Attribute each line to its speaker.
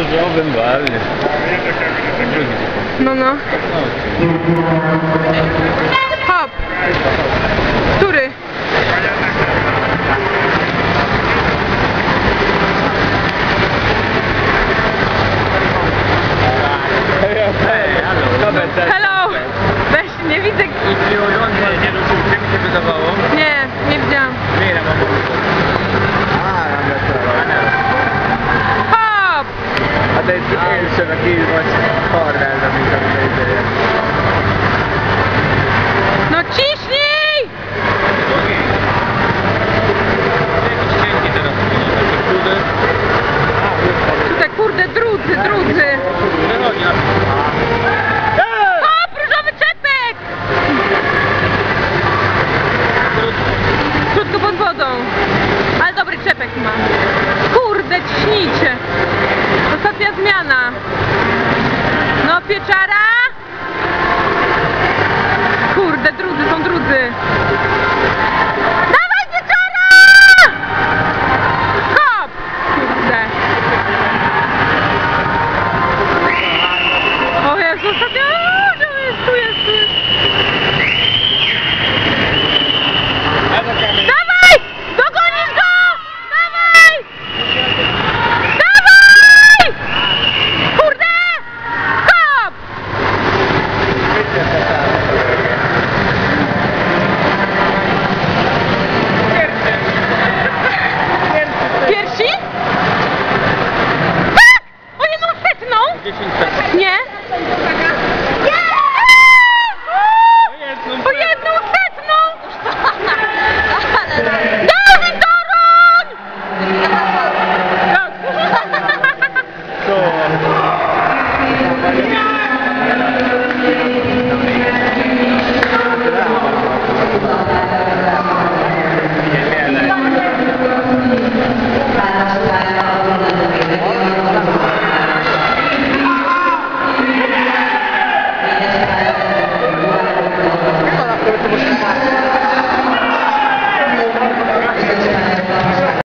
Speaker 1: różowym barwie.
Speaker 2: No, no. Hop! Który?
Speaker 1: Hello!
Speaker 2: Weź, nie widzę...
Speaker 1: Por la
Speaker 2: pieczara? Kurde, drudzy są drudzy. Dawaj pieczara! Hop! Kurde. O Jezu, ostatnio
Speaker 3: 10 sekund.
Speaker 2: Nie?